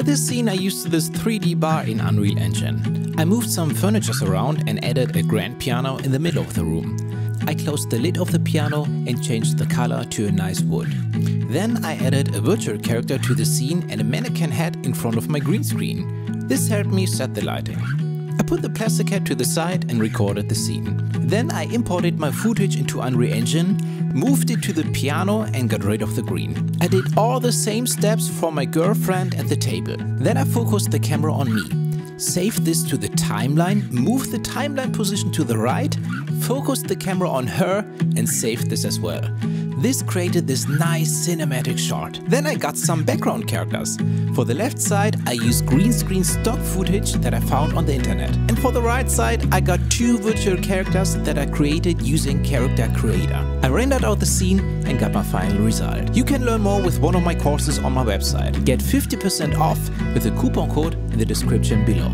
this scene I used this 3D bar in Unreal Engine. I moved some furnitures around and added a grand piano in the middle of the room. I closed the lid of the piano and changed the color to a nice wood. Then I added a virtual character to the scene and a mannequin head in front of my green screen. This helped me set the lighting. Put the plastic head to the side and recorded the scene. Then I imported my footage into Unreal Engine, moved it to the piano and got rid of the green. I did all the same steps for my girlfriend at the table. Then I focused the camera on me. Save this to the timeline, move the timeline position to the right, focused the camera on her and saved this as well. This created this nice cinematic shot. Then I got some background characters. For the left side, I used green screen stock footage that I found on the internet. And for the right side, I got two virtual characters that I created using Character Creator. I rendered out the scene and got my final result. You can learn more with one of my courses on my website. Get 50% off with the coupon code in the description below.